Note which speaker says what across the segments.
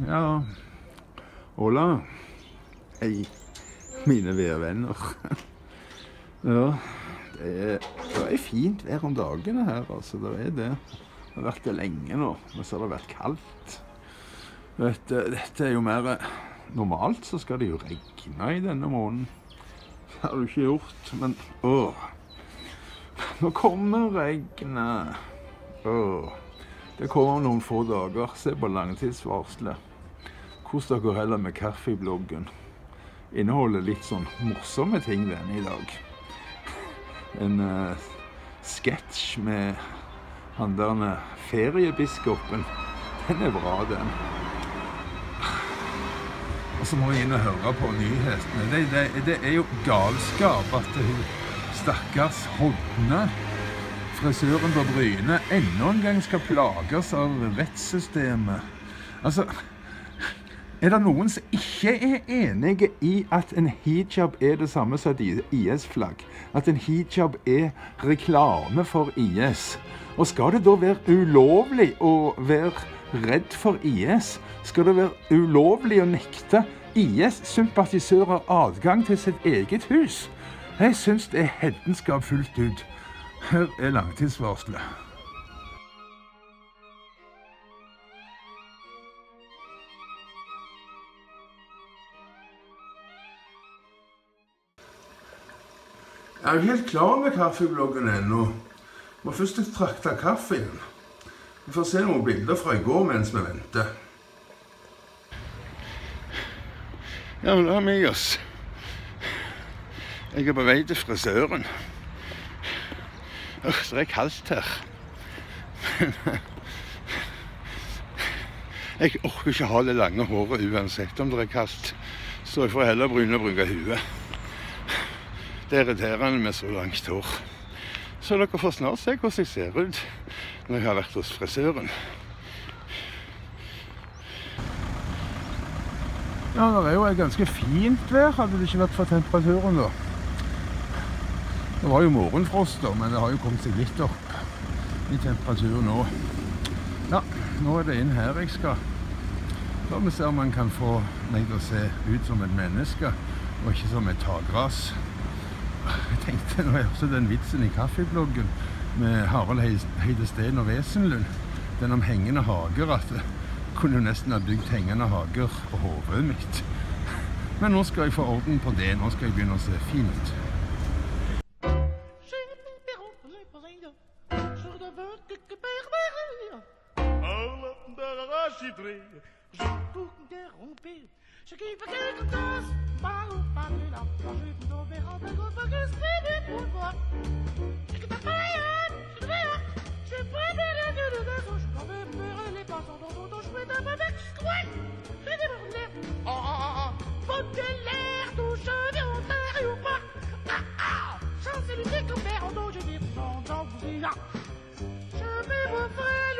Speaker 1: Ja Hola. Hei, mine venner. ja, det er, det er fint vær om dagene her, altså. Det er det. Det har vært det lenge nå, men så har det vært kaldt. Dette, dette er jo mer Normalt så skal det jo regne i denne måneden. Det har det ikke gjort, men åh. Nå kommer regnet. Åh. Det kommer om noen få dager. Se på langtidsvarselet. Kos dere heller med kaffebloggen. Inneholder litt sånn morsomme ting denne i dag. En uh, sketsj med han der feriebiskopen. Den er bra, den. Og så må vi inn og høre på nyhetene. Det, det, det er jo galskap at hun stakkars Hodne frisøren på Bryne enda en gang skal plages av rettssystemet. Altså Er det noen som ikke er enige i at en hijab er det samme som et IS-flagg? At en hijab er reklame for IS? Og skal det da være ulovlig å være redd for IS? Skal det være ulovlig å nekte IS-sympatisører adgang til sitt eget hus? Jeg syns det er hedenskap fullt ut. Her er langtidsvarselet. Jeg er jo helt klar med kaffebloggen ennå. Må først trakte kaffen. Vi får se noen bilder fra i går mens vi venter. Ja, men har vi oss. Jeg er på vei til frisøren. Uff, det er kaldt her. jeg orker ikke ha det lange håret uansett om det er kaldt, så jeg får heller begynne å bruke huet. Det er irriterende med så langt hår. Så dere får snart se hvordan jeg ser ut når jeg har vært hos frisøren. Ja, det er jo et ganske fint vær, hadde det ikke vært for temperaturen, da. Det var jo morgenfrost, da, men det har jo kommet seg litt opp i temperatur nå. Ja, nå er det inn her jeg skal. Da vi se om man kan få meg til å se ut som et menneske, og ikke som et taggras. Jeg tenkte når jeg hørte den vitsen i kaffebloggen med Harald Heide Steen og Wesenlund, den om hengende hager, at jeg kunne nesten ha bygd hengende hager på hodet mitt. Men nå skal jeg få orden på det. Nå skal jeg begynne å se fin ut.
Speaker 2: Je vais je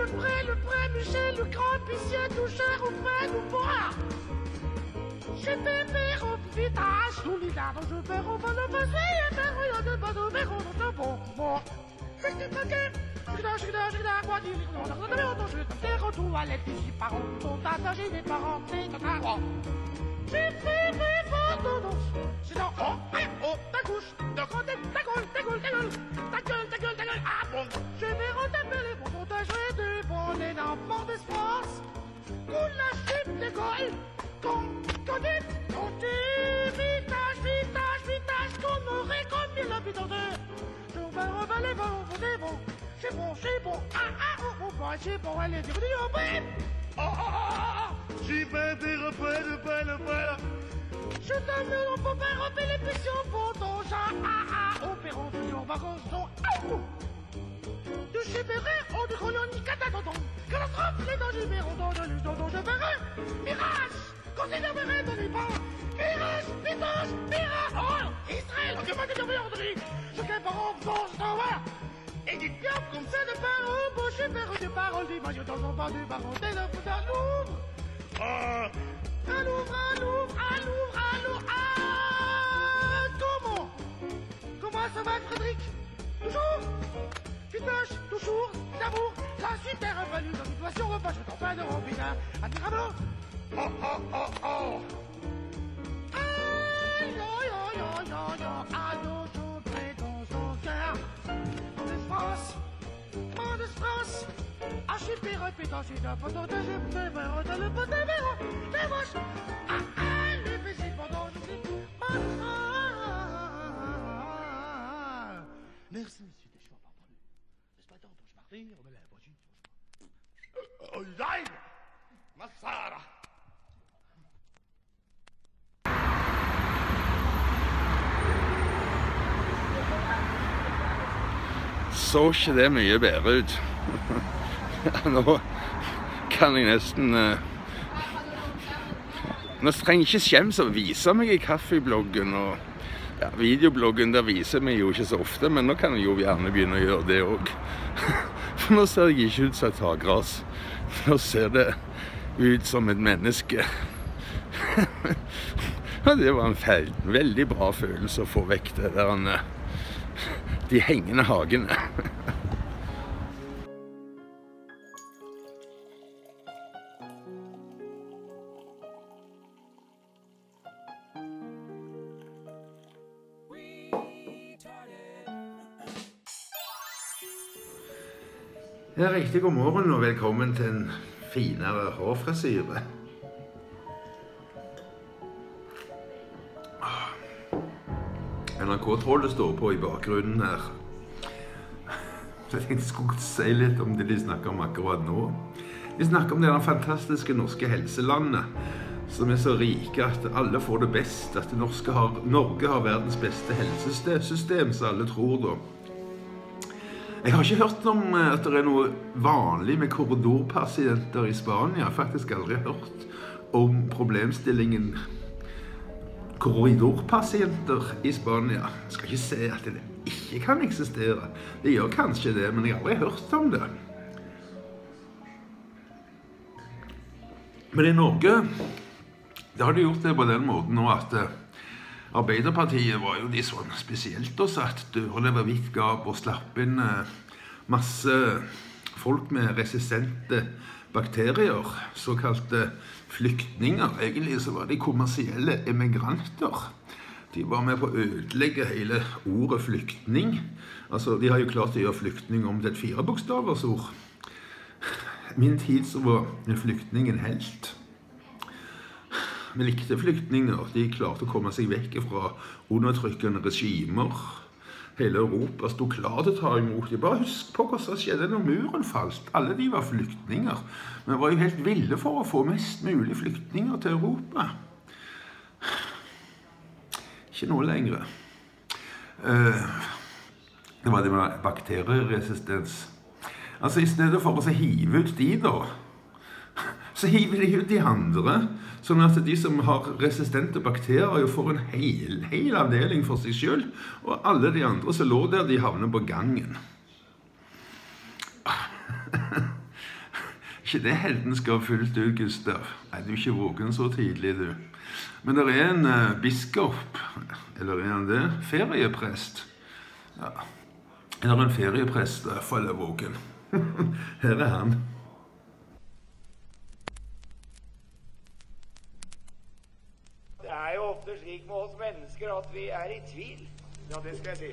Speaker 2: le prêt, le prêt, Michel, le grand épicier, toucheur, au prêt, nous boire. Je vais faire au petit âge, nous l'idame, je vais au bon opposé, et faire au y'a de bon au verre, on bon, bon. C'est une paquet, grida, grida, grida, quoi dire, on a donné au danger, t'es retour à l'aide d'ici par an, ton tatage, il est par an, t'es de ta roi. J'ai fait mes ordonnances, c'est dans oh, eh, oh, ta de côté, ta gueule, ta gueule, ta gueule, ta gueule, ta gueule, ta gueule, ah bon, je vais retaper enfants de France, coule la chute de Gaulle, qu'on connaît, qu'on tue, vitage, vitage, vitage, qu'on aurait commis le de. Nous va revaler, va bon, c'est bon, c'est bon, ah ah, oh, oh, oh bon, c'est bon, allez, dis-moi, oh oh, oh, oh, oh, j'y vais, des repas, de pain, le pain, je t'amène, on peut repérer les pistons pour ton chat, ah ah, opérons, on va qu'on se ah, de chez Béret, en de colonie, catatoton, catastrophe, les dangers, on donne les dangers, je verrai, mirage, quand c'est pas, mirage, mirage, oh, Israël, que pas de merderie, je par en France, d'en voir, et dites bien, comme ça, de parole, bon, chez de parole, dans son pas, du baron, t'es là, vous à Louvre, oh, euh, à Louvre, à Louvre, à Louvre, à Louvre, ah, comment, comment ça va, Frédéric, toujours, Toujours, d'amour, la valu dans situation, repas, je pas de rompinard. Admirable. Oh, oh, oh, oh. Cœur. De France, mon de France. Archivé, répétant, si d'un poteau de j'ai de verre, de le poteau de verre, de vache. Ah, ah, les visites pendant, je dis, mon de France. Merci, me l'a pas dit. Oh!
Speaker 1: Så ikke det mye bedre ut. Nå kan jeg nesten eh, Nå trenger jeg ikke skjems å vise meg i kaffebloggen og ja, videobloggen. Der viser vi jo ikke så ofte, men nå kan jeg jo gjerne begynne å gjøre det òg. For nå ser jeg ikke ut som et hagras. Nå ser det ut som et menneske. Og det var en feil, veldig bra følelse å få vekk det der de hengende hagene. Riktig god morgen og velkommen til en finere hårfrisyre. NRK Trollet står på i bakgrunnen her. Jeg tenkte jeg skulle si litt om det de snakker om akkurat nå. De snakker om det fantastiske norske helselandet som er så rike at alle får det best. At Norge har, Norge har verdens beste helsesystem, som alle tror da. Jeg har ikke hørt om eh, at det er noe vanlig med korridorpasienter i Spania. Jeg har faktisk aldri hørt om problemstillingen korridorpasienter i Spania. Jeg skal ikke si at det ikke kan eksistere. Det gjør kanskje det, men jeg har aldri hørt om det. Men i Norge da har de gjort det på den måten nå at eh, Arbeiderpartiet var jo de som spesielt også satt dørene ved vidt og slapp inn eh, masse folk med resistente bakterier, såkalte flyktninger. Egentlig så var de kommersielle emigranter. De var med på å ødelegge hele ordet flyktning. Altså, De har jo klart å gjøre flyktning om til et firebokstavers ord. Min tid så var flyktningen helt. Vi likte flyktninger. De klarte å komme seg vekk fra undertrykkende regimer. Hele Europa sto klar til å ta imot dem. Bare husk på hva som skjedde når muren falt. Alle de var flyktninger. Vi var jo helt ville for å få mest mulig flyktninger til Europa. Ikke nå lenger. Eh, Det var det med bakterieresistens. Altså I stedet for å hive ut de, da, så hiver de ut de andre. Sånn at de som har resistente bakterier, får en hel, hel avdeling for seg sjøl. Og alle de andre som lå der, de havner på gangen. ikke det heldenskap fullt ut, Gustav. Nei, du er ikke våken så tidlig, du. Men det er en uh, biskop, eller er han det? Ferieprest. Ja. Eller en ferieprest, i hvert fall er våken. Her er han.
Speaker 3: Det er jo ofte slik med oss mennesker at vi er i tvil.
Speaker 4: Ja, det skal jeg si.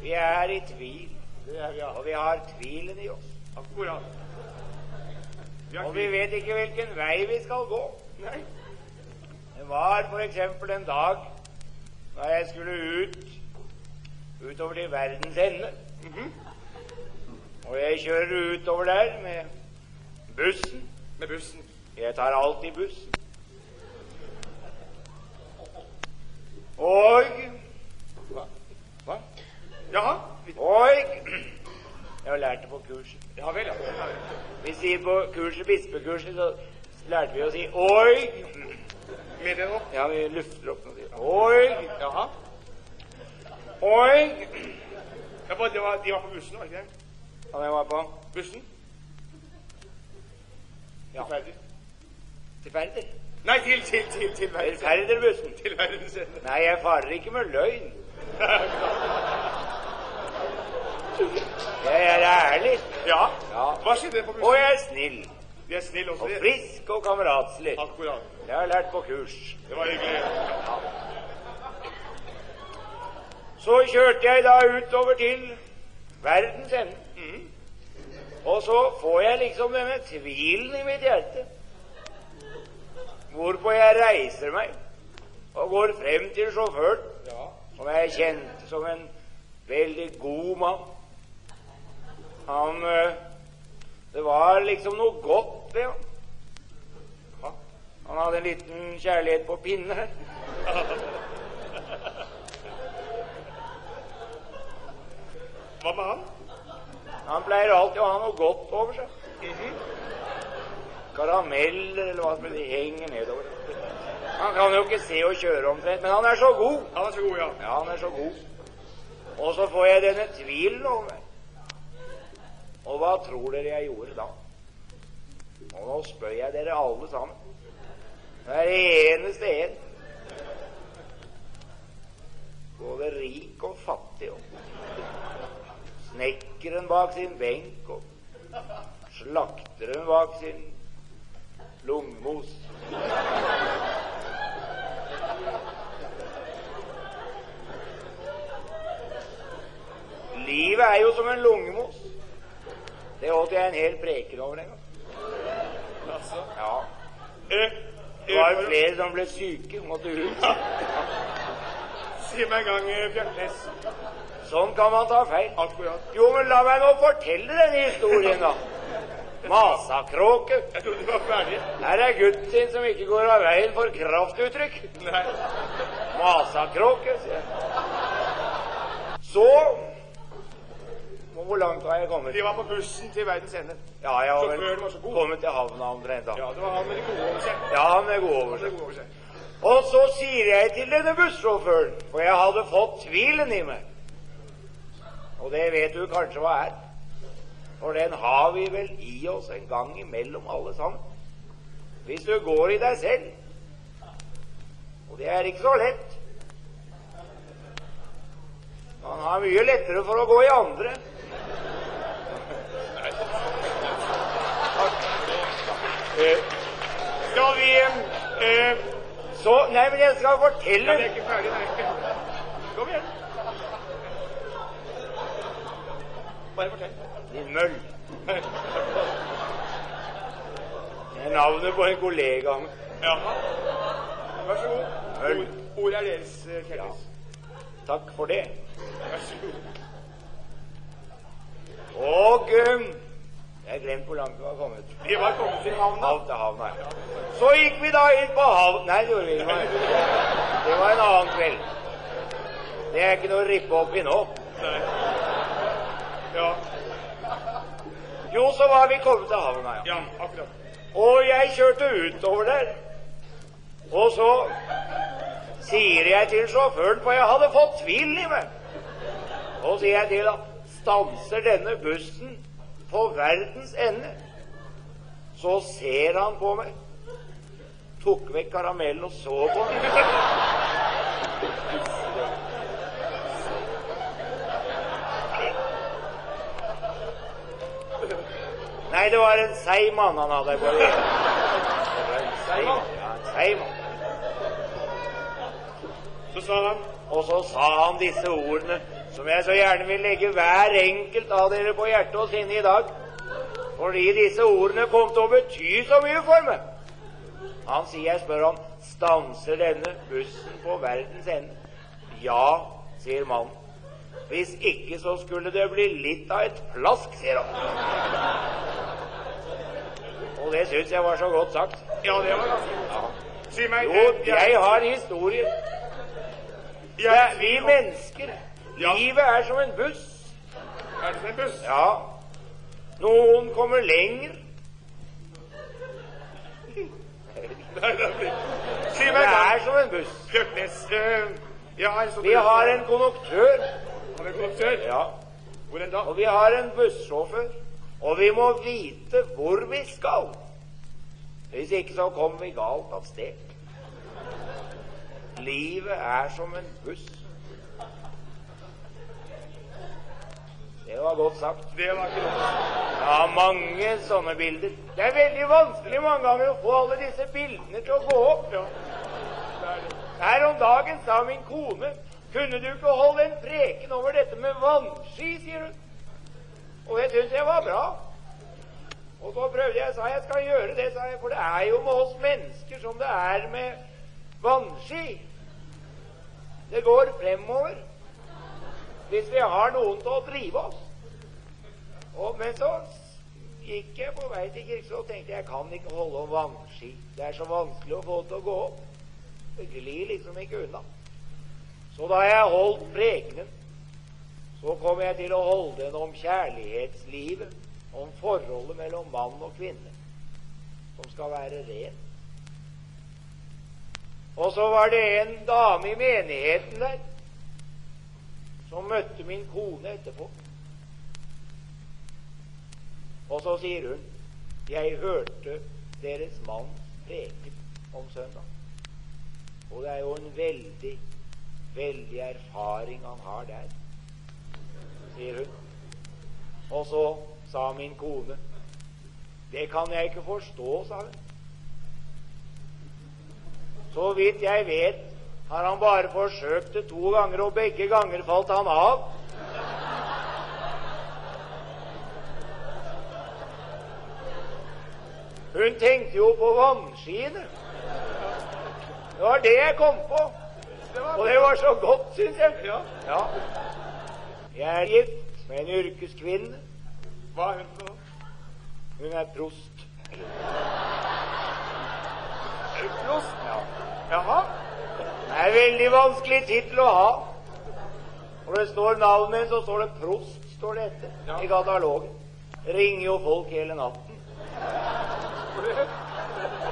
Speaker 3: Vi er i tvil,
Speaker 4: er vi, ja.
Speaker 3: og vi har tvilen i oss.
Speaker 4: Akkurat. Vi
Speaker 3: Og vi vet ikke hvilken vei vi skal gå.
Speaker 4: Nei.
Speaker 3: Det var eksempel en dag da jeg skulle ut utover til verdens ende.
Speaker 4: Mhm.
Speaker 3: Og jeg kjører utover der med bussen.
Speaker 4: Med bussen.
Speaker 3: Jeg tar alltid bussen. Og
Speaker 4: Hva?
Speaker 3: Hva?
Speaker 4: Jaha. Vi-
Speaker 3: Og Jeg har lært det på kurset.
Speaker 4: Ja vel, ja.
Speaker 3: Vi sier på kurset, bispekurset, så lærte vi å si 'oi'.
Speaker 4: Med det nå?
Speaker 3: Ja, vi lufter opp og sier 'oi'.
Speaker 4: Jaha.
Speaker 3: Oi!
Speaker 4: Ja, bare det var, de var på bussen, var ikke det?
Speaker 3: Ja, jeg var på
Speaker 4: Bussen?
Speaker 3: ja,
Speaker 4: Til Færder.
Speaker 3: til Færder.
Speaker 4: Nei, til, til, til, til
Speaker 3: Til. Færderbussen.
Speaker 4: Til ende.
Speaker 3: Nei, jeg farer ikke med løgn. Jeg er ærlig.
Speaker 4: Ja.
Speaker 3: Ja.
Speaker 4: Hva skjedde på
Speaker 3: Og jeg er snill.
Speaker 4: De er snill også.
Speaker 3: Og frisk og kameratslig.
Speaker 4: Akkurat.
Speaker 3: Jeg har lært på kurs.
Speaker 4: Det var hyggelig.
Speaker 3: Så kjørte jeg da utover til verdens ende. Og så får jeg liksom denne tvilen i mitt hjerte. Hvorpå jeg reiser meg og går frem til sjåføren, som jeg kjente som en veldig god mann. Han eh, Det var liksom noe godt ved ham. Ja, Han hadde en liten kjærlighet på pinne.
Speaker 4: Hva med han?
Speaker 3: Han pleier alltid å ha noe godt over seg. Karameller eller hva som helst. Henger nedover. Han kan jo ikke se og kjøre omtrent, men han er så god.
Speaker 4: Han er så god, ja.
Speaker 3: Ja, han er så god. Og så får jeg denne tvilen over. Og hva tror dere jeg gjorde da? Og nå spør jeg dere alle sammen. Hver eneste en. Både rik og fattig. Og snekkeren bak sin benk og slakteren bak sin lungmos. Livet er jo som en lungemos. Det holdt jeg en hel preken over en gang.
Speaker 4: Altså.
Speaker 3: Ja. Det var
Speaker 4: jo
Speaker 3: flere som ble syke, måtte ut.
Speaker 4: Si meg en gang, eh, Bjørknes.
Speaker 3: Sånn kan man ta feil.
Speaker 4: Akkurat.
Speaker 3: Jo, men la meg nå fortelle denne historien, da. Masakråke.
Speaker 4: Jeg trodde du var ferdig.
Speaker 3: Her er gutten sin som ikke går av veien for kraftuttrykk.
Speaker 4: Nei.
Speaker 3: Masakråke, sier jeg. Så Hvor langt har jeg kommet?
Speaker 4: De var på bussen til verdens ende.
Speaker 3: Ja, jeg har vel kommet til havna omtrent, da.
Speaker 4: Ja, det var han med de gode over seg.
Speaker 3: Ja, han over
Speaker 4: med
Speaker 3: seg.
Speaker 4: gode over seg.
Speaker 3: Og så sier jeg til denne bussjåføren, for jeg hadde fått tvilen i meg Og det vet du kanskje hva er. For den har vi vel i oss en gang imellom, alle sammen. Hvis du går i deg selv. Og det er ikke så lett. Man har mye lettere for å gå i andre. Eh, Skal vi eh, eh, Så Nei, men jeg skal
Speaker 4: Ja,
Speaker 3: fortelle
Speaker 4: det er ikke ferdig, nei. Kom igjen. Bare fortell.
Speaker 3: Møll. Det er navnet på en kollega av meg.
Speaker 4: Ja. Vær så god. Ord, ordet er deres, Kjellis. Ja.
Speaker 3: Takk for det.
Speaker 4: Vær så god.
Speaker 3: Og um, Jeg glemte hvor langt vi var kommet.
Speaker 4: Vi var kommet til havna.
Speaker 3: Havn til havna. ja. Så gikk vi da inn på havn... Nei, det gjorde vi ikke. Det var en annen kveld. Det er ikke noe å rippe opp i nå.
Speaker 4: Nei. Ja.
Speaker 3: Jo, så var vi kommet til havna, ja.
Speaker 4: Ja, akkurat.
Speaker 3: Og jeg kjørte utover der. Og så sier jeg til sjåføren, for jeg hadde fått tvil i meg. Og sier jeg til ham, stanser denne bussen på verdens ende? Så ser han på meg, tok vekk karamellen og så på meg. Nei, det var en seig mann han hadde Bare. det. Det var en seig. Ja, mann.
Speaker 4: Så sa han
Speaker 3: Og så sa han disse ordene som jeg så gjerne vil legge hver enkelt av dere på hjertet og sinne i dag. Fordi disse ordene kom til å bety så mye for meg. Han sier jeg spør om stanser denne bussen på verdens ende. Ja, sier mannen. Hvis ikke så skulle det bli litt av et plask, sier han. Og det syns jeg var så godt sagt.
Speaker 4: Ja, det var ganske godt.
Speaker 3: Ja.
Speaker 4: Si meg
Speaker 3: Jo, jeg har historier. Er vi mennesker.
Speaker 4: Ja.
Speaker 3: Livet er som en buss.
Speaker 4: Er det en buss?
Speaker 3: Ja. Noen kommer lenger.
Speaker 4: Nei, det er Si
Speaker 3: Det
Speaker 4: meg
Speaker 3: er som en buss.
Speaker 4: Bjørknes. uh, Jeg har så
Speaker 3: Vi har en konduktør,
Speaker 4: Har en konduktør?
Speaker 3: ja,
Speaker 4: Hvor enn da?
Speaker 3: og vi har en bussjåfør. Og vi må vite hvor vi skal. Hvis ikke så kommer vi galt av sted. Livet er som en buss. Det var godt sagt.
Speaker 4: Det var ikke noe.
Speaker 3: Ja, mange sånne bilder. Det er veldig vanskelig mange ganger å få alle disse bildene til å gå opp.
Speaker 4: Ja. Er.
Speaker 3: Her om dagen sa min kone kunne du ikke holde en preken over dette med vannski, sier hun. Og jeg syntes jeg var bra. Og så prøvde jeg, sa jeg skal gjøre det, sa jeg, for det er jo med oss mennesker som det er med vannski. Det går fremover hvis vi har noen til å drive oss. Og, men så gikk jeg på vei til Kirkevoll og tenkte jeg kan ikke holde om vannski. Det er så vanskelig å få det til å gå opp. Det glir liksom ikke unna. Så da jeg holdt prekenen, så kom jeg til å holde den om kjærlighetslivet, om forholdet mellom mann og kvinne, som skal være ren. Og så var det en dame i menigheten der som møtte min kone etterpå. Og så sier hun jeg hørte deres mann preke om søndag. Og det er jo en veldig, veldig erfaring han har der, sier hun. Og så sa min kone Det kan jeg ikke forstå, sa hun. Så vidt jeg vet, har han bare forsøkt det to ganger, og begge ganger falt han av. Hun tenkte jo på vannskiene. Det var det jeg kom på. Og det var så godt, syns jeg.
Speaker 4: Ja.
Speaker 3: Jeg er gift med en yrkeskvinne.
Speaker 4: Hva er hun for noe?
Speaker 3: Hun er prost.
Speaker 4: Prost?
Speaker 3: Ja.
Speaker 4: Jaha.
Speaker 3: Det er veldig vanskelig tittel å ha. Når det står navnet, så står det prost står det etter
Speaker 4: Ja.
Speaker 3: i katalogen. Ringer jo folk hele natten.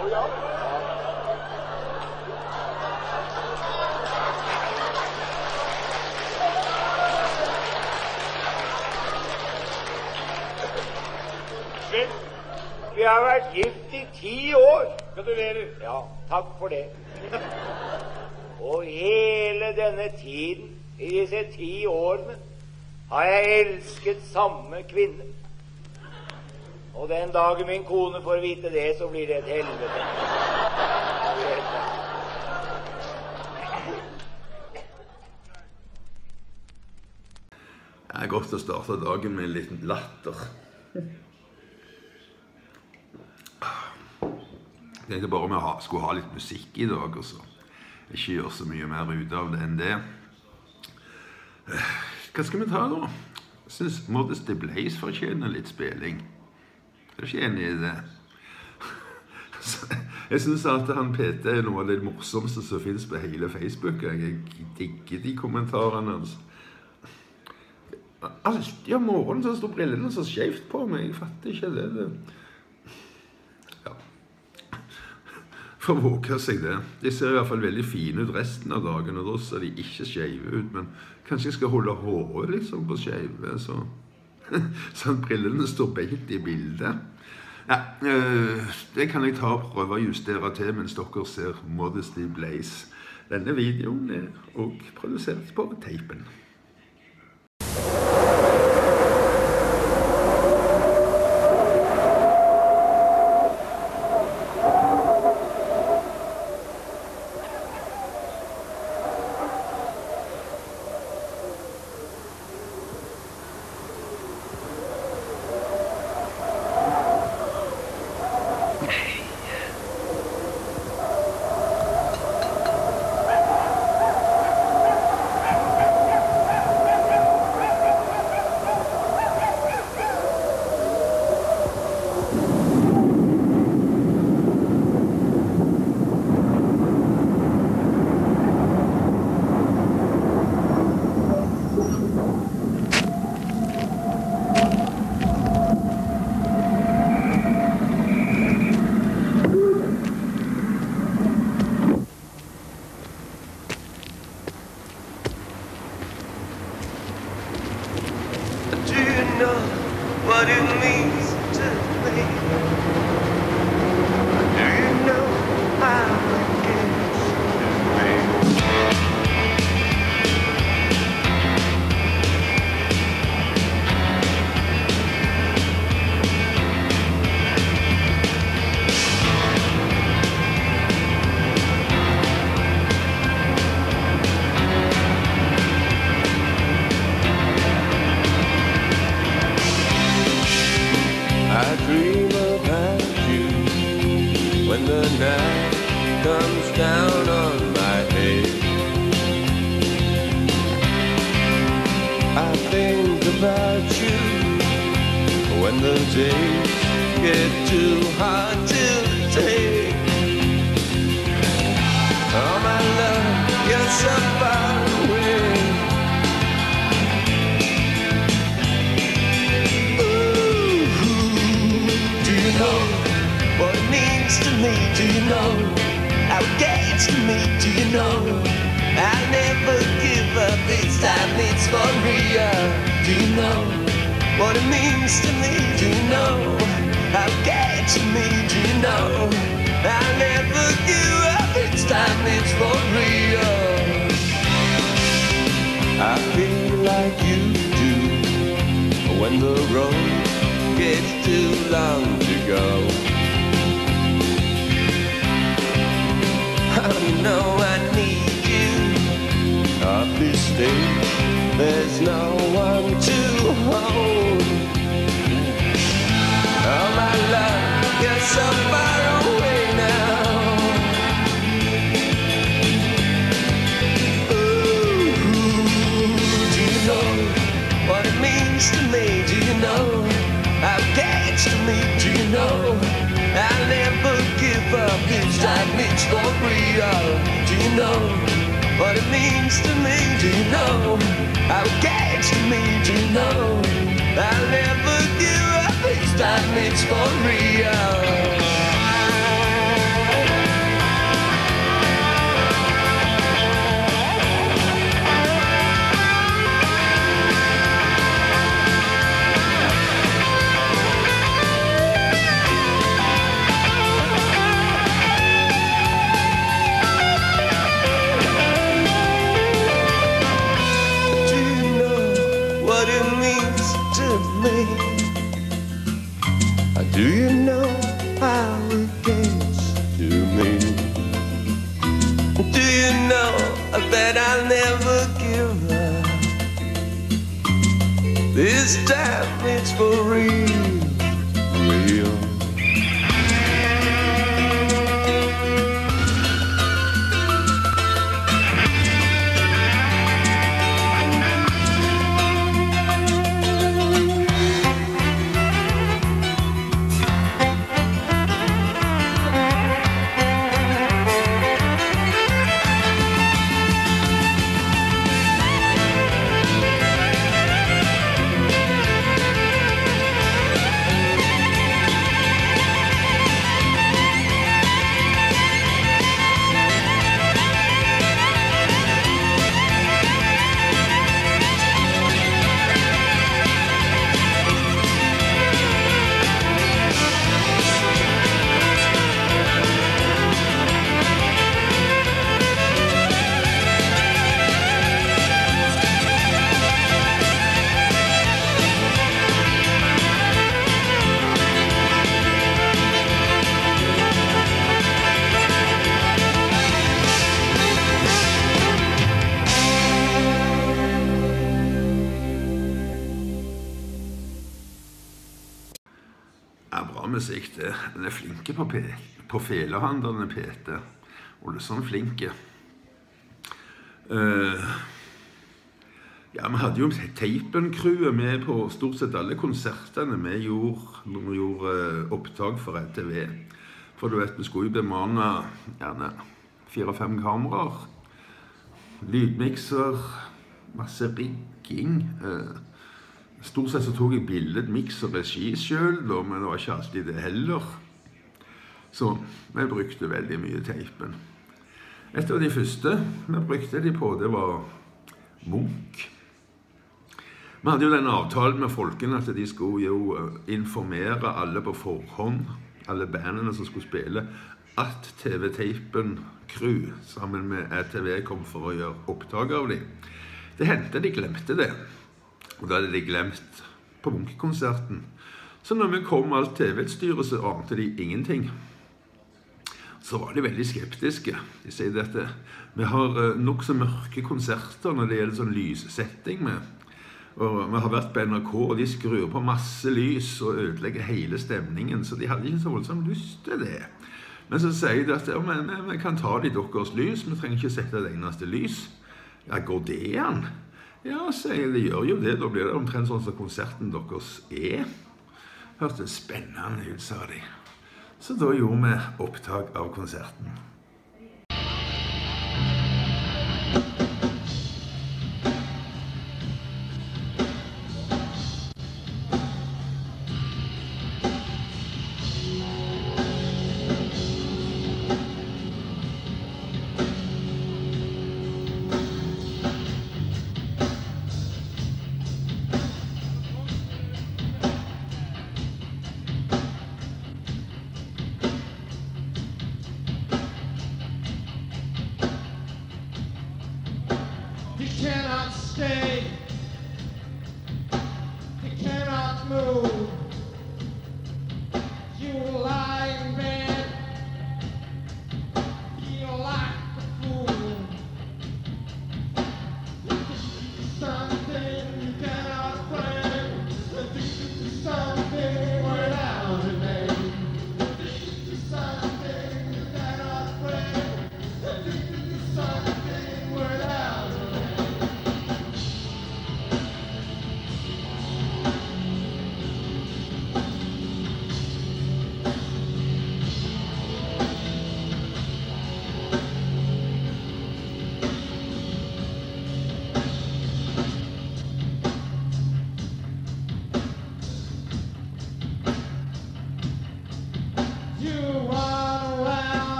Speaker 4: Oh, ja.
Speaker 3: Vi har vært gift i ti år.
Speaker 4: gratulerer.
Speaker 3: Ja, takk for det. Og hele denne tiden, i disse ti årene, har jeg elsket samme kvinne. Og den dagen min kone får vite det, så blir det et helvete. Det.
Speaker 1: Er godt å starte dagen med en liten latter. Jeg tenkte bare vi jeg skulle ha litt musikk i dag, og så ikke gjør så mye mer ut av det enn det. Hva skal vi ta, da? Jeg syns Modesty Blaze fortjener litt spilling. Er du ikke enig i det? Jeg syns at han PT er noe av det morsomste som fins på hele Facebook. Jeg digger de kommentarene hans. Alltid om morgenen så står brillene så skjevt på meg. Jeg fatter ikke det. det. Ja. Får våge seg det. De ser i hvert fall veldig fine ut resten av dagen, og da ser de ikke skeive ut. Men kanskje jeg skal holde hodet liksom på skeive, så Sånn brillene står beint i bildet. Ja, øh, det kan jeg ta og prøve å justere til mens dere ser Modesty Blaze. Denne videoen er også produsert på teipen.
Speaker 5: when the night comes down on my head. I think about you when the days get too hard to take. Oh my love, you're somebody. Me? Do you know how gets to me? Do you know I'll never give up this time? It's for real. Do you know what it means to me? Do you know how gets to me? Do you know I'll never give up this time? It's for real. I feel like you do when the road gets too long to go. You know I need you. Off this stage, there's no one to hold. Oh, my love, you're so far away now. Ooh, do you know what it means to me? Do you know how it gets to me? Do you know I'll never give up this time? It's for real. Do you know what it means to me? Do you know how it gets to me? Do you know I'll never give up this time? It's for real. Do you know how it gets to me? Do you know that I'll never give up? This time it's for real, real.
Speaker 1: Er på, på felehandlerne, Pete. Olsson flinke. Eh, ja, vi hadde jo Teipen-crewet med på stort sett alle konsertene vi gjorde når vi gjorde eh, opptak for RTV. For du vet, vi skulle jo bemanne gjerne fire-fem kameraer. Lydmikser, masse rigging. Eh, Stort sett så tok jeg bilde, miks og regi sjøl, men det var ikke alltid det heller. Så vi brukte veldig mye teipen. Et av de første vi brukte de på, det var Munch. Vi hadde jo den avtalen med folkene at de skulle jo eh, informere alle på forhånd, alle bandene som skulle spille, at TV-teipen Crew sammen med ETV kom for å gjøre opptak av dem. Det hendte de glemte det. Og da hadde de glemt på Munch-konserten. Så når vi kom alt TV-utstyret, så ante de ingenting. Så var de veldig skeptiske. De sier eh, vi har uh, nokså mørke konserter når det gjelder sånn lyssetting. med. Og Vi har vært på NRK, og de skrur på masse lys og ødelegger hele stemningen. Så de hadde ikke så voldsomt lyst til det. Men så sier de at ja, men, vi, kan ta det i deres lys, vi trenger ikke sette et eneste lys. Ja, går det an? Ja, sier det gjør jo det. Da blir det omtrent sånn som konserten deres er.
Speaker 6: Hørtes spennende ut, sa de. Så da gjorde vi opptak av konserten.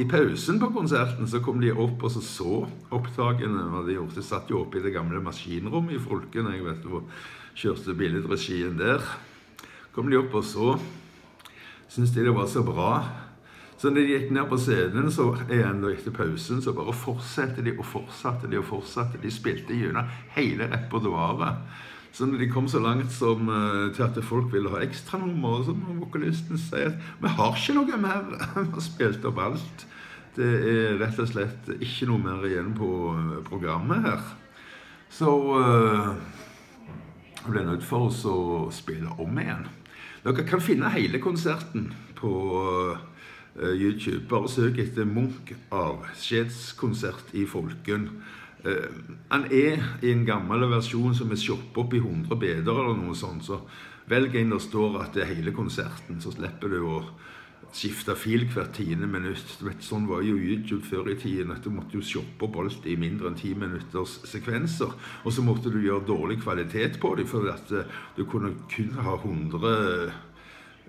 Speaker 1: I pausen på konserten så kom de opp og så så opptakene. de gjorde. De satt jo oppe i det gamle maskinrommet i Folken. Jeg vet hvor kjørte billedregien der. Kom de opp og så. Syntes de det var så bra. Så når de gikk ned på scenen så igjen og etter pausen, så bare fortsatte de og fortsatte de og fortsatte. De spilte gjennom hele repertoaret. Så når de kom så langt som uh, til at folk ville ha ekstranummer, så må vokalisten si at vi har ikke noe mer. Vi har spilt opp alt. Det er rett og slett ikke noe mer igjen på eh, programmet her. Så uh, jeg ble nødt for oss å spille om igjen. Dere kan finne hele konserten på uh, YouTube. Bare søk etter Munch av avskjedskonsert i Folken. Eh, han er i en gammel versjon som er shoppa opp i 100 beder eller noe sånt. Så velg en der står at det er hele konserten, så slipper du å skifte fil hvert tiende minutt. Vet, sånn var jo YouTube før i tiden. at Du måtte jo shoppe opp alt i mindre enn ti minutters sekvenser. Og så måtte du gjøre dårlig kvalitet på dem, for at eh, du kunne kun ha 100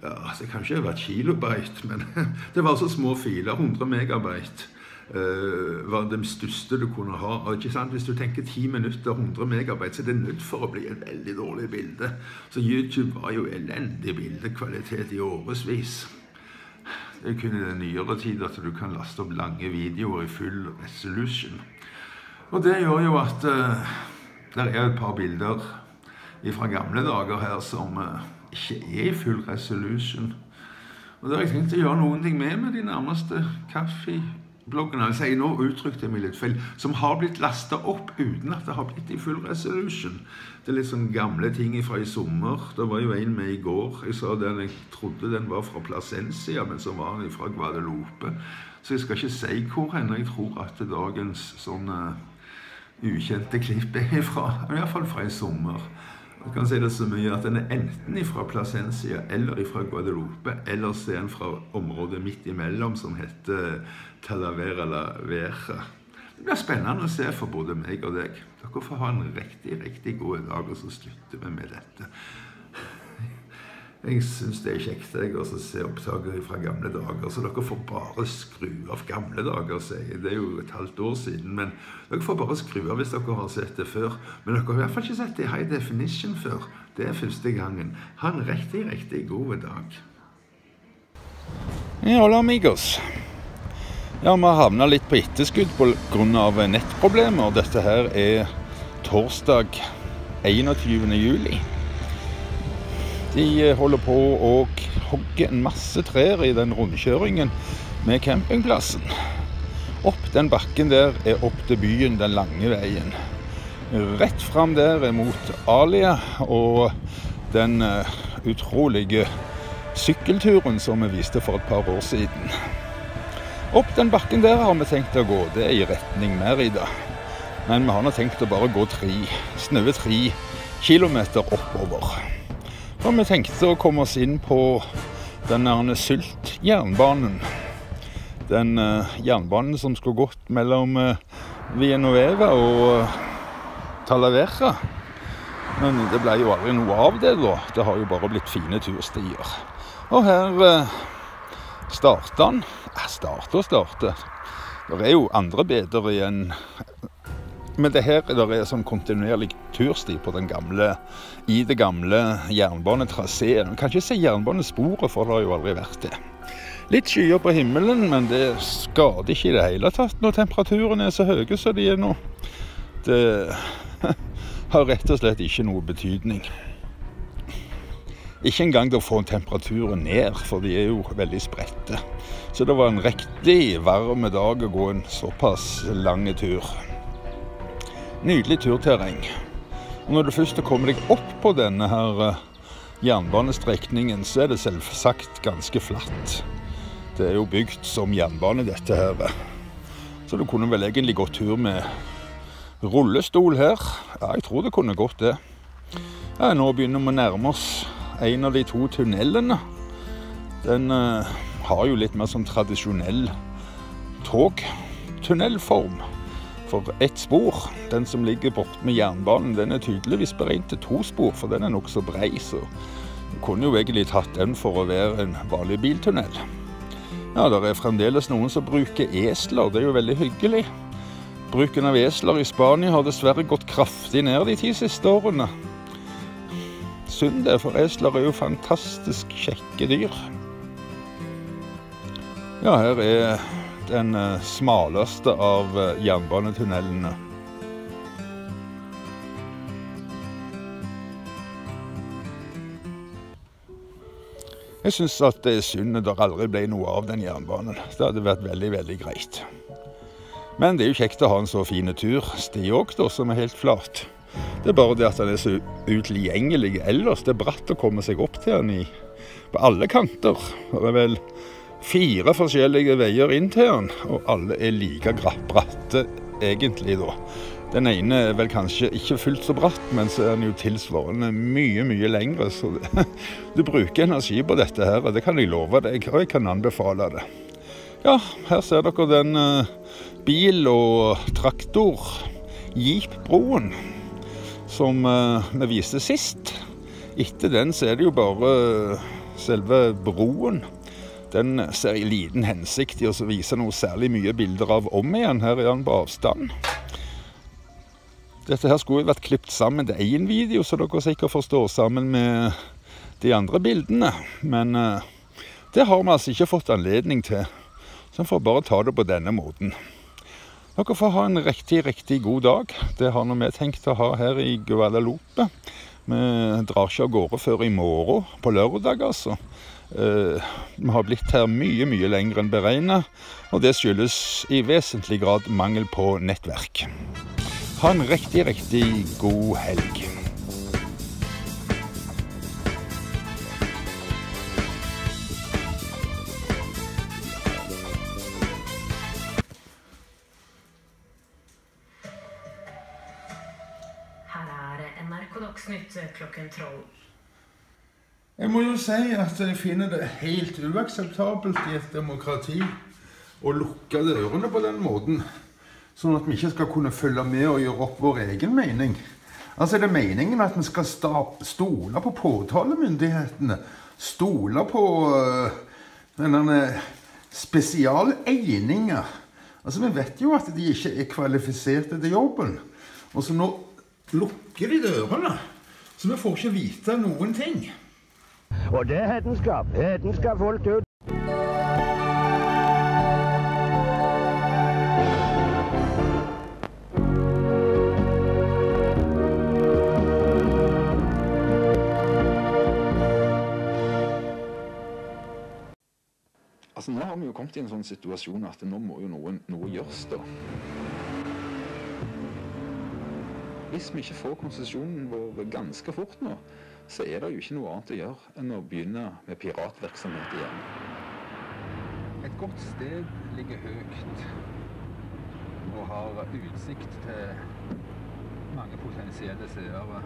Speaker 1: ja, Det kan ikke ha vært kilobyte, men det var så små filer. 100 megabyte var det største du kunne ha. Og ikke sant? Hvis du tenker 10 minutter, 100 megabyte, så er det nødt for å bli et veldig dårlig bilde. Så YouTube var jo elendig bildekvalitet i årevis. Det er kun i den nyere tid at du kan laste opp lange videoer i full resolution. Og det gjør jo at uh, det er et par bilder fra gamle dager her som uh, ikke er i full resolution. Og det har jeg tenkt å gjøre noen ting med med de nærmeste kaffebloggene. Altså, jeg nå uttrykte jeg meg litt feil. Som har blitt lasta opp uten at det har blitt i full resolution. Det er litt sånn gamle ting fra i sommer. Det var jo en med i går. Jeg sa den, jeg trodde den var fra Placencia, men så var den fra Guadeloupe. Så jeg skal ikke si hvor hen jeg tror at dagens sånne ukjente klipp er fra. I hvert fall fra i sommer. Jeg kan si det så mye at den er enten fra Placencia eller fra Guadeloupe, eller så er den fra området midt imellom som heter Talavera la Vera. Det blir spennende å se for både meg og deg. Dere får ha en riktig, riktig god dag, og så slutter vi med dette. Jeg syns det er kjekt jeg, å se opptaker fra gamle dager. Så dere får bare skru av gamle dager, sier jeg. Det er jo et halvt år siden. Men dere får bare skru av hvis dere har sett det før. Men dere har i hvert fall ikke sett det i high definition før. Det er første gangen. Ha en riktig, riktig god dag. Hola amigos. Ja, vi har havna litt på etterskudd pga. nettproblemer. Dette her er torsdag 21. juli. De holder på å hogge en masse trær i den rundkjøringen med campingplassen. Opp den bakken der er opp til byen den lange veien. Rett fram der er mot Alia og den eh, utrolige sykkelturen som vi viste for et par år siden. Opp den bakken der har vi tenkt å gå. Det er i retning Merida. Men vi har nå tenkt å bare gå tre, snaue tre kilometer oppover. For vi tenkte å komme oss inn på den Sylt-jernbanen. Den uh, jernbanen som skulle gått mellom uh, Vienoveva og uh, Talavera. Men det ble jo aldri noe av det, da. Det har jo bare blitt fine turstier. Og her uh, starta han. Ja, starte og starte. Det er jo andre bedre igjen. Men det her det er sånn kontinuerlig tursti på den gamle, i det gamle jernbanetraseen. Kan ikke se jernbanesporet, for det har jo aldri vært det. Litt skyer på himmelen, men det skader ikke i det hele tatt når temperaturen er så høye som de er nå. Det har rett og slett ikke noe betydning. Ikke engang å få temperaturen ned, for de er jo veldig spredte. Så det var en riktig varm dag å gå en såpass lang tur. Nydelig turterreng. Og når du først kommer deg opp på denne her eh, jernbanestrekningen, så er det selvsagt ganske flatt. Det er jo bygd som jernbane, dette her. Så du kunne vel egentlig gått tur med rullestol her. Ja, jeg tror det kunne gått, det. Ja, nå begynner vi å nærme oss en av de to tunnelene. Den uh, har jo litt mer sånn tradisjonell togtunnelform. For ett spor, den som ligger borte med jernbanen, den er tydeligvis beregnet til to spor, for den er nokså brei. Så du kunne jo egentlig tatt den for å være en vanlig biltunnel. Ja, det er fremdeles noen som bruker esler. Det er jo veldig hyggelig. Bruken av esler i Spania har dessverre gått kraftig ned de ti siste årene. Synd det, for esler er jo fantastisk kjekke dyr. Ja, her er den eh, smaleste av eh, jernbanetunnelene. Jeg syns at det er synd at det aldri ble noe av den jernbanen. Det hadde vært veldig, veldig greit. Men det er jo kjekt å ha en så fin tur. Sti òg, som er helt flat. Det er bare det at den er så utilgjengelig ellers. Det er bratt å komme seg opp til den på alle kanter. Det er vel fire forskjellige veier inn til den, og alle er like bratte egentlig, da. Den ene er vel kanskje ikke fullt så bratt, men så er den jo tilsvarende mye, mye lengre. Så det, du bruker energi på dette her, og det kan jeg love deg, og jeg kan anbefale det. Ja, her ser dere den eh, bil- og traktor Jeep-broen som eh, vi viste sist. Etter den så er det jo bare eh, selve broen. Den ser i liten hensikt i å vise noe særlig mye bilder av om igjen. Her er den på avstand. Dette her skulle vært klippet sammen til én video, så dere sikkert forstår, sammen med de andre bildene. Men eh, det har vi altså ikke fått anledning til. Så vi får bare ta det på denne måten. Dere får ha en riktig, riktig god dag. Det har nå vi tenkt å ha her i Guadalupe. Vi drar ikke av gårde før i morgen, på lørdag altså. Eh, vi har blitt her mye, mye lenger enn beregna, og det skyldes i vesentlig grad mangel på nettverk. Ha en riktig, riktig god helg.
Speaker 7: Dagsnytt.
Speaker 1: Jeg må jo si at jeg finner det helt uakseptabelt i et demokrati å lukke dørene på den måten, sånn at vi ikke skal kunne følge med og gjøre opp vår egen mening. Altså Er det meningen at vi skal stole på påtalemyndighetene? Stole på øh, denne spesialeininga? Altså Vi vet jo at de ikke er kvalifiserte til jobben. Og så nå lukker de dørene, så vi får ikke vite noen ting.
Speaker 8: Og det er hedenskap. Hedenskap fullt ut.
Speaker 1: Altså Nå har vi jo kommet i en sånn situasjon at nå må jo noe, noe gjøres, da. Hvis vi ikke får konsesjonen vår ganske fort nå, så er det jo ikke noe annet å gjøre enn å begynne med piratvirksomhet igjen. Et godt sted ligger høyt og har utsikt til mange potensielle seere.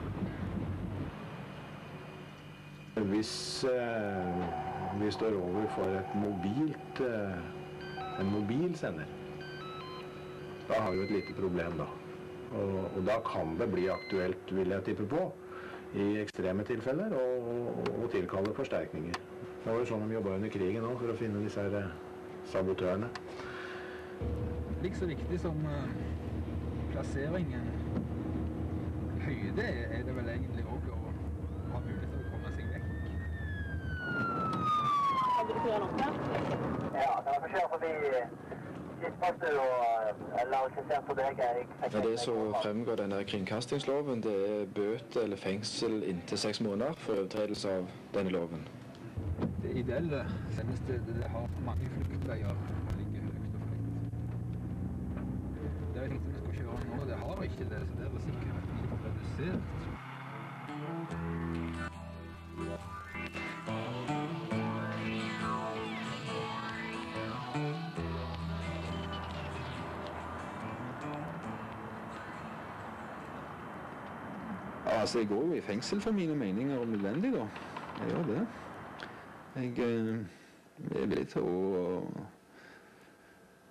Speaker 9: Hvis eh, vi står overfor et mobilt, eh, en mobil sender, da har vi jo et lite problem da. Og, og da kan det bli aktuelt, vil jeg tippe på, i ekstreme tilfeller, å tilkalle forsterkninger. Det var jo sånn de jobba under krigen òg, for å finne disse her eh, sabotørene.
Speaker 1: Like så viktig som eh, plasseringen høyde er det vel egentlig òg å ha mulighet til å komme seg vekk.
Speaker 10: Ja, jeg få kjøre forbi Kistbastu og eller assistent for deg, Erik?
Speaker 9: Ja, det som fremgår denne kringkastingsloven, det er bøte eller fengsel inntil seks måneder for overtredelse av denne loven.
Speaker 1: Det ideelle sendestedet det har mange fluktveier og ligger høyt og fritt. Det jeg tenkte vi skulle kjøre nå, det har ikke det, så det er sikkert litt redusert. Altså, jeg går jo i fengsel for mine meninger om nødvendig, da. Jeg gjør det. Jeg eh, er villig til å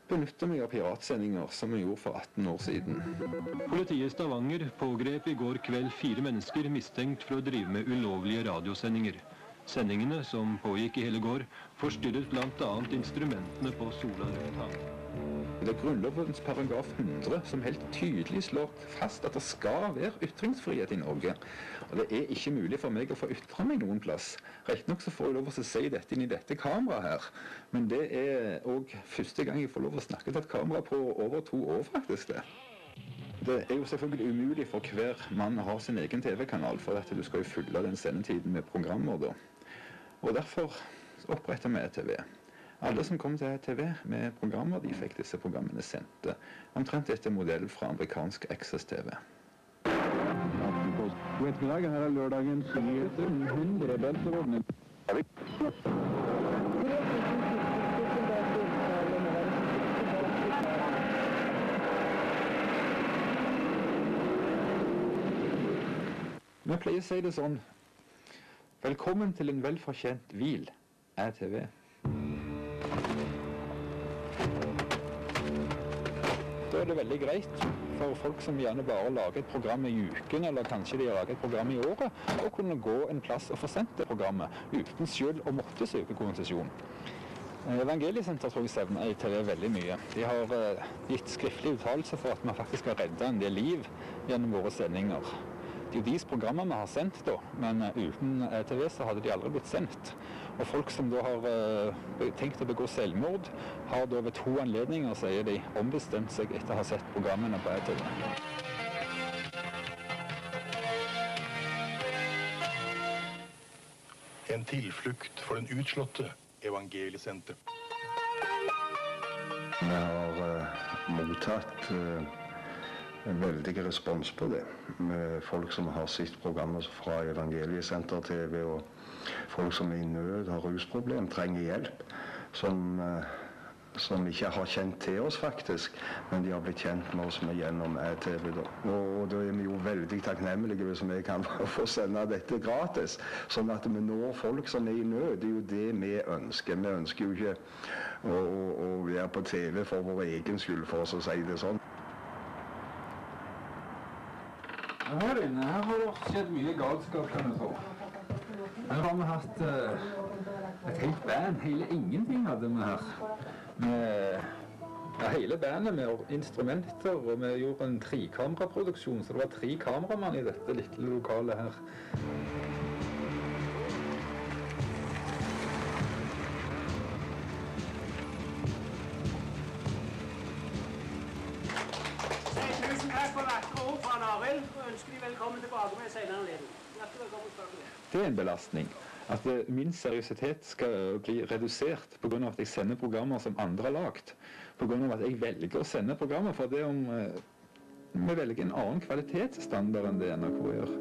Speaker 1: benytte meg av piratsendinger, som jeg gjorde for 18 år siden.
Speaker 11: Politiet i Stavanger pågrep i går kveld fire mennesker mistenkt for å drive med ulovlige radiosendinger. Sendingene, som pågikk i hele går, forstyrret bl.a. instrumentene på Sola lufthavn.
Speaker 12: Det er Grunnlovens paragraf 100 som helt tydelig slår fast at det skal være ytringsfrihet i Norge. Og det er ikke mulig for meg å få ytre meg noen plass. Riktignok får jeg lov å si dette inn i dette kameraet her, men det er òg første gang jeg får lov å snakke til et kamera på over to år, faktisk. det. Det er jo selvfølgelig umulig for hver mann å ha sin egen TV-kanal, for at du skal jo fylle den sendetiden med programmer da. Og derfor oppretter vi ETV. Alle som kom til ETV med programmer, de fikk disse programmene sendt. Omtrent etter modell fra amerikansk XS-TV.
Speaker 13: God ettermiddag. Her lørdagens nyheter. 100 beltevogner.
Speaker 12: Vi pleier å si det sånn Velkommen til en velfortjent hvil, ETV. Da er det veldig greit for folk som gjerne bare lager et program i uken, eller kanskje de lager et program i året, å kunne gå en plass og få sendt det programmet uten selv å måtte søke konsesjon. Eh, Evangeliesenteret tror jeg savner ETV veldig mye. De har eh, gitt skriftlig uttalelse for at vi faktisk har redda en del liv gjennom våre sendinger. Det er jo de programmer vi har sendt, da, men eh, uten ETV så hadde de aldri blitt sendt. Og folk som da har eh, tenkt å begå selvmord, har da ved to anledninger, sier de, ombestemt seg etter å ha sett programmene på ETV.
Speaker 14: En tilflukt for den utslåtte evangeliesenteret.
Speaker 15: Vi har uh, mottatt eh, en veldig respons på det. Folk som har sett program fra Evangeliesenter TV, og folk som er i nød, har rusproblem, trenger hjelp. Som, eh, som ikke har kjent til oss, faktisk, men de har blitt kjent med oss med gjennom TV. Da. Og da er vi jo veldig takknemlige hvis vi kan få sende dette gratis, sånn at vi når folk som er i nød. Det er jo det vi ønsker. Vi ønsker jo ikke å, å, å være på TV for vår egen skyld, for oss å si det sånn.
Speaker 12: Her inne her har det skjedd mye galskap, kan jeg tro. Her har vi hatt uh, et helt band. Hele ingenting hadde vi her. Med, ja, hele bandet med instrumenter, og vi gjorde en trekameraproduksjon, så det var tre kameramann i dette lille lokalet her.
Speaker 16: Ønsker de velkommen tilbake med senere anledning.
Speaker 12: Det er en belastning. At eh, min seriøsitet skal bli redusert pga. at jeg sender programmer som andre har lagd. Pga. at jeg velger å sende programmer for det om eh, vi velger en annen kvalitetsstandard enn det NRK gjør.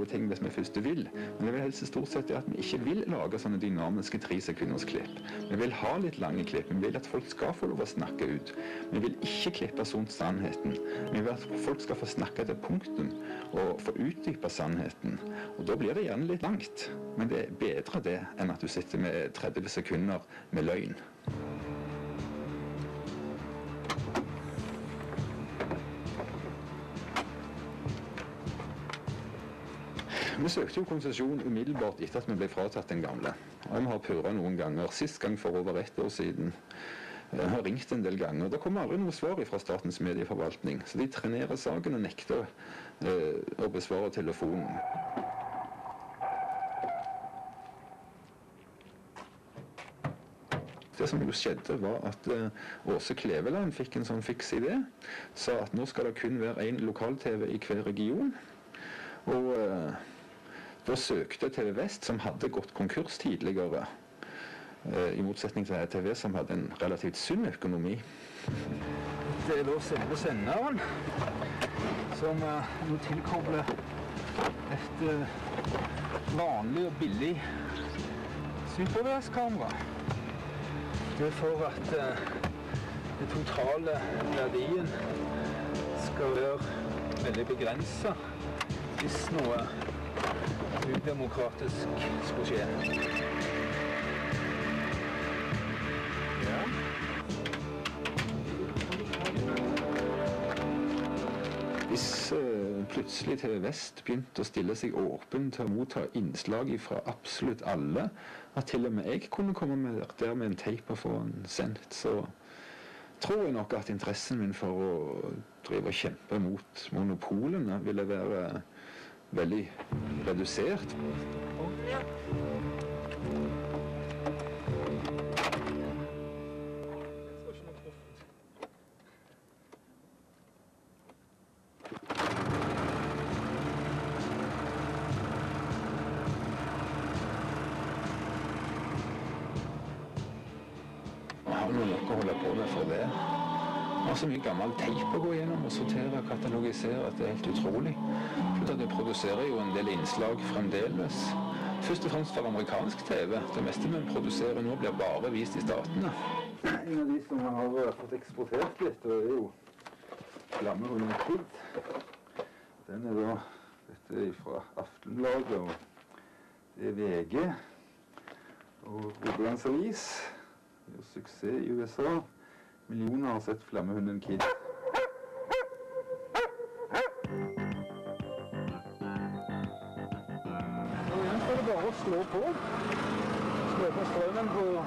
Speaker 12: Gode ting hvis vi først vil, men det vil helst stort sett at vi ikke vil lage sånne dynamiske tresekundersklipp. Vi vil ha litt lange klipp, vi vil at folk skal få lov å snakke ut. Vi vil ikke klippe sånn sannheten. Vi vil at folk skal få snakke til punktum og få utdype sannheten. Og da blir det gjerne litt langt, men det er bedre det enn at du sitter med 30 sekunder med løgn. Vi søkte jo konsesjon umiddelbart etter at vi ble fratatt den gamle. Og vi har purra noen ganger. Sist gang for over ett år siden. Jeg har ringt en del ganger. Det kommer aldri noe svar fra Statens medieforvaltning. Så de trenerer saken og nekter eh, å besvare telefonen. Det som jo skjedde, var at eh, Åse Kleveland fikk en sånn fiks idé. Sa at nå skal det kun være én lokal-TV i hver region. Og eh, da søkte TV Vest, som hadde gått konkurs tidligere, eh, i motsetning til TV, som hadde en relativt sunn økonomi. Det er da selve senderen, som eh, nå tilkobler et eh, vanlig og billig superværskamera. Det er for at eh, den totale verdien skal være veldig begrensa hvis noe udemokratisk skulle skje. Ja. Hvis eh, plutselig TV Vest begynte å stille seg åpen til å motta innslag fra absolutt alle, at til og med jeg kunne komme med der med en teip for en den sendt, så tror jeg nok at interessen min for å drive og kjempe mot monopolene ville være veldig redusert. Så mye gammel teip å gå gjennom og sortere og katalogisere at det er helt utrolig. At Jeg produserer jo en del innslag fremdeles. Først og fremst for amerikansk TV. Det meste vi produserer nå, blir bare vist i Statene. En av de som har fått eksportert litt, og er jo Flammehunden Kid. Den er da Dette er fra Aftenbladet, og det er VG. Og Rogalands Avis. Det suksess i USA. Millioner har sett Flammehunden Kid. På. Slå på strømmen på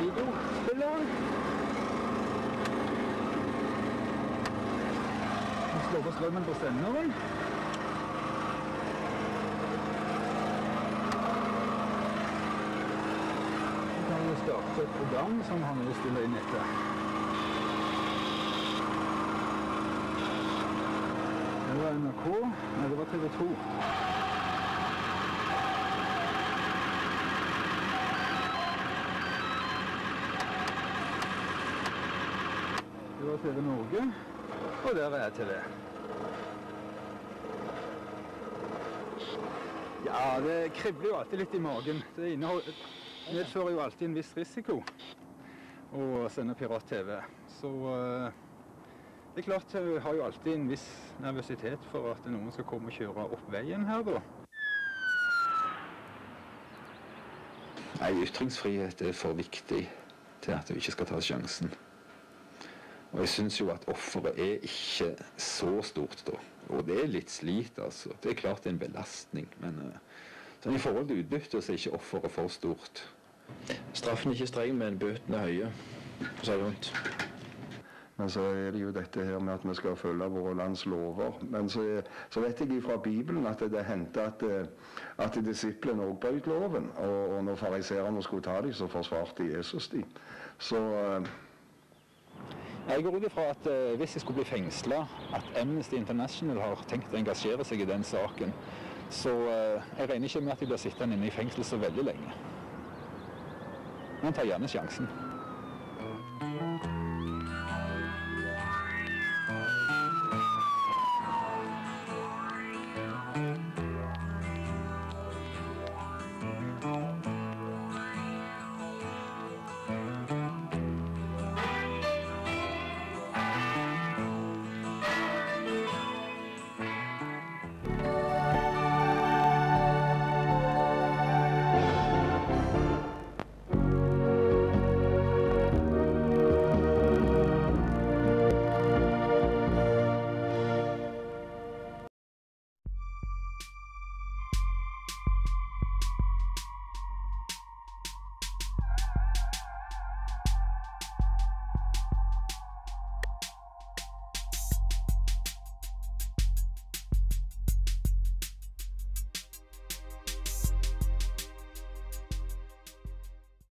Speaker 12: videospilleren. Slå på strømmen på senderen. Så kan vi starte et program som han vil stille inn etter. Det var NRK. Nei, det var TV 2. Var TV Norge, og der er TV. Ja, det kribler jo alltid litt i magen. Det medfører jo alltid en viss risiko å sende pirat-TV. Så eh, det er klart, jeg har jo alltid en viss nervøsitet for at noen skal komme og kjøre opp veien her, da. Nei, ytringsfrihet er for viktig til at du ikke skal ta sjansen. Og jeg syns jo at offeret er ikke så stort, da. Og det er litt slit, altså. Det er klart det er en belastning, men uh, sånn i forhold til utbytte så er ikke offeret for stort.
Speaker 17: Straffen er ikke streng, men bøtene er høye. For å si det vondt.
Speaker 15: Men så er det jo dette her med at vi skal følge våre lands lover. Men så, så vet jeg fra Bibelen at det hendte at, eh, at disiplene òg brøt loven. Og, og når fariseerne skulle ta dem, så forsvarte Jesus dem. Så eh,
Speaker 12: Jeg går ut ifra at eh, hvis jeg skulle bli fengsla, at Amnesty International har tenkt å engasjere seg i den saken. Så eh, jeg regner ikke med at jeg blir sittende inne i fengsel så veldig lenge. Men tar gjerne sjansen.